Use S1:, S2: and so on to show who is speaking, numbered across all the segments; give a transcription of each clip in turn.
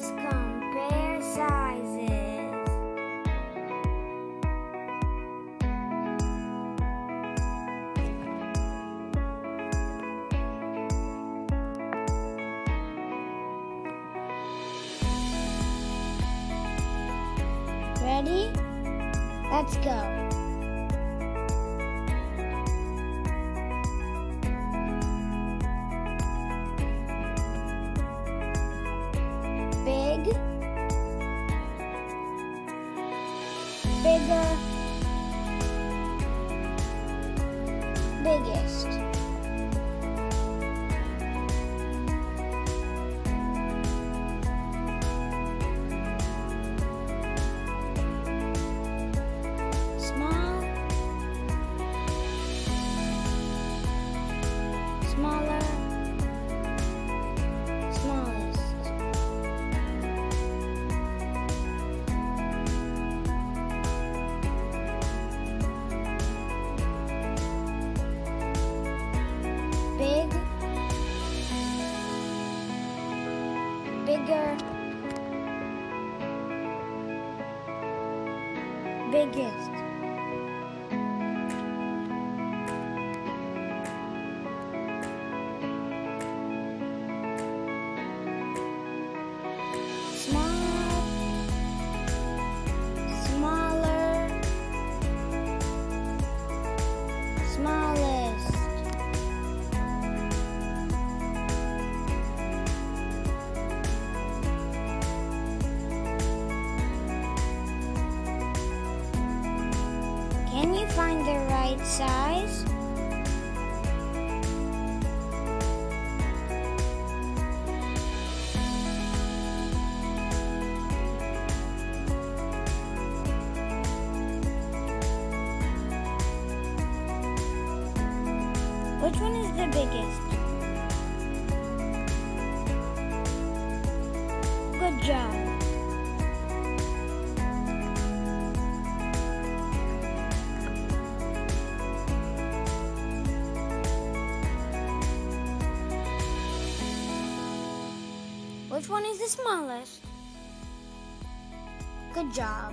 S1: Let's compare sizes. Ready? Let's go. Big, bigger, biggest. Small, smaller, bigger, biggest. Small, smaller, smallest. Can you find the right size? Which one is the biggest? Good job. Which one is the smallest? Good job.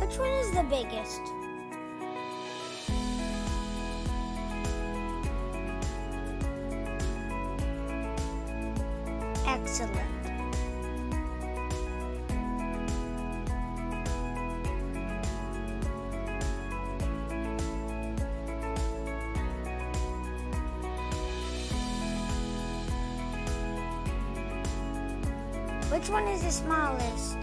S1: Which one is the biggest? Excellent. Which one is the smallest?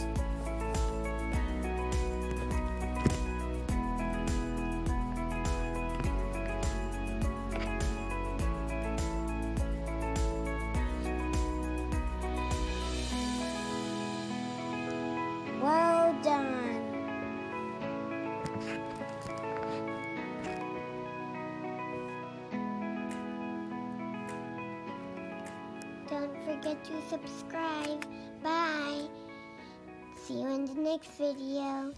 S1: Well done. Don't forget to subscribe. Bye. See you in the next video.